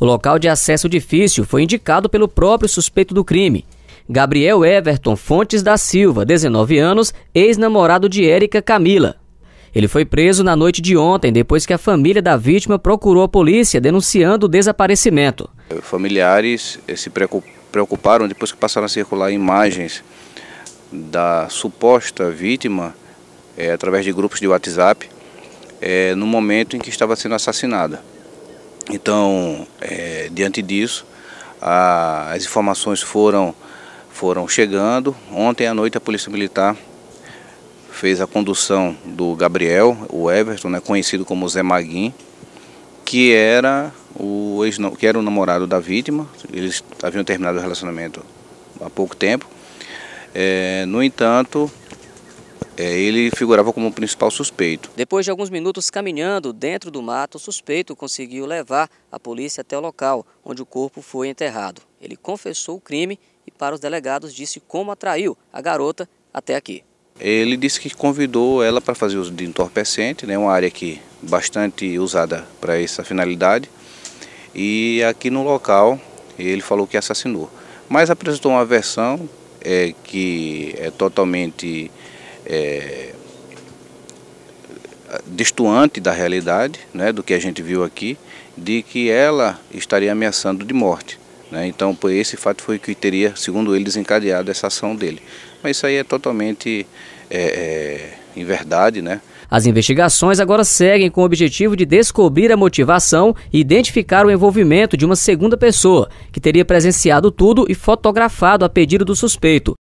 O local de acesso difícil foi indicado pelo próprio suspeito do crime. Gabriel Everton Fontes da Silva, 19 anos, ex-namorado de Érica Camila. Ele foi preso na noite de ontem, depois que a família da vítima procurou a polícia denunciando o desaparecimento. Familiares eh, se preocuparam depois que passaram a circular imagens da suposta vítima é, através de grupos de WhatsApp é, no momento em que estava sendo assassinada. Então, é, diante disso, a, as informações foram, foram chegando. Ontem à noite a Polícia Militar fez a condução do Gabriel, o Everton, né, conhecido como Zé Maguim, que era o ex, que era o namorado da vítima. Eles haviam terminado o relacionamento há pouco tempo. É, no entanto, é, ele figurava como o principal suspeito. Depois de alguns minutos caminhando dentro do mato, o suspeito conseguiu levar a polícia até o local onde o corpo foi enterrado. Ele confessou o crime e para os delegados disse como atraiu a garota até aqui. Ele disse que convidou ela para fazer uso de entorpecente, né, uma área que bastante usada para essa finalidade. E aqui no local ele falou que assassinou. Mas apresentou uma versão é, que é totalmente é, destoante da realidade, né, do que a gente viu aqui, de que ela estaria ameaçando de morte. Né? Então, por esse fato foi que teria, segundo ele, desencadeado essa ação dele. Mas isso aí é totalmente é, é, em verdade, né? As investigações agora seguem com o objetivo de descobrir a motivação e identificar o envolvimento de uma segunda pessoa, que teria presenciado tudo e fotografado a pedido do suspeito.